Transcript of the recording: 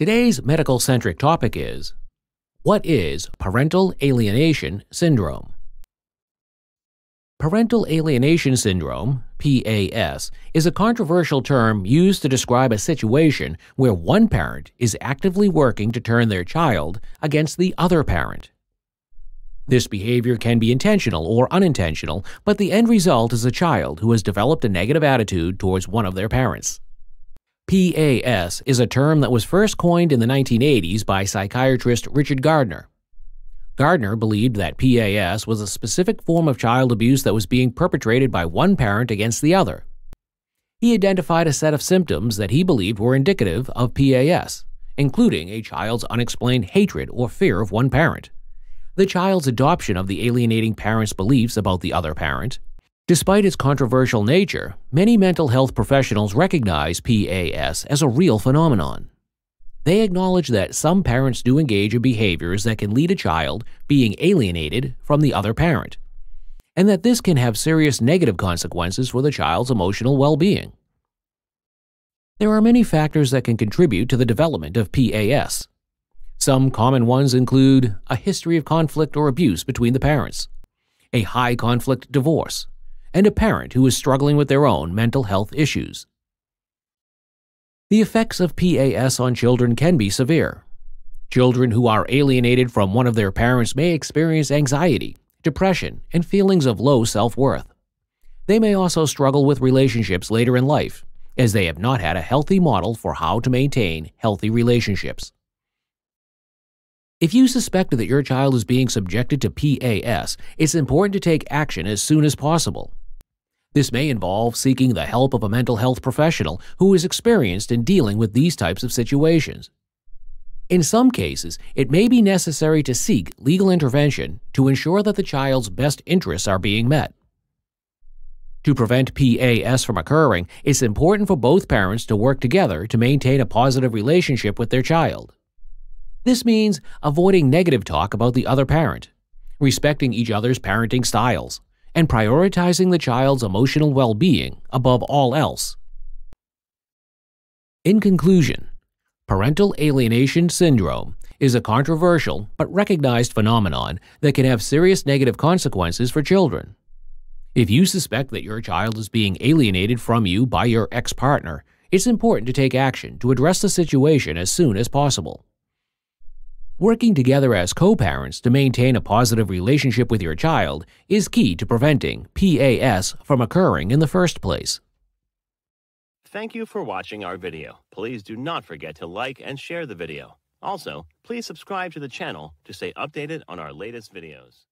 Today's medical centric topic is What is Parental Alienation Syndrome? Parental Alienation Syndrome, PAS, is a controversial term used to describe a situation where one parent is actively working to turn their child against the other parent. This behavior can be intentional or unintentional, but the end result is a child who has developed a negative attitude towards one of their parents. PAS is a term that was first coined in the 1980s by psychiatrist Richard Gardner. Gardner believed that PAS was a specific form of child abuse that was being perpetrated by one parent against the other. He identified a set of symptoms that he believed were indicative of PAS, including a child's unexplained hatred or fear of one parent, the child's adoption of the alienating parent's beliefs about the other parent. Despite its controversial nature, many mental health professionals recognize PAS as a real phenomenon. They acknowledge that some parents do engage in behaviors that can lead a child being alienated from the other parent, and that this can have serious negative consequences for the child's emotional well being. There are many factors that can contribute to the development of PAS. Some common ones include a history of conflict or abuse between the parents, a high conflict divorce, and a parent who is struggling with their own mental health issues. The effects of PAS on children can be severe. Children who are alienated from one of their parents may experience anxiety, depression, and feelings of low self worth. They may also struggle with relationships later in life, as they have not had a healthy model for how to maintain healthy relationships. If you suspect that your child is being subjected to PAS, it's important to take action as soon as possible. This may involve seeking the help of a mental health professional who is experienced in dealing with these types of situations. In some cases, it may be necessary to seek legal intervention to ensure that the child's best interests are being met. To prevent PAS from occurring, it's important for both parents to work together to maintain a positive relationship with their child. This means avoiding negative talk about the other parent, respecting each other's parenting styles, and prioritizing the child's emotional well being above all else. In conclusion, parental alienation syndrome is a controversial but recognized phenomenon that can have serious negative consequences for children. If you suspect that your child is being alienated from you by your ex partner, it's important to take action to address the situation as soon as possible. Working together as co parents to maintain a positive relationship with your child is key to preventing PAS from occurring in the first place. Thank you for watching our video. Please do not forget to like and share the video. Also, please subscribe to the channel to stay updated on our latest videos.